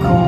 空。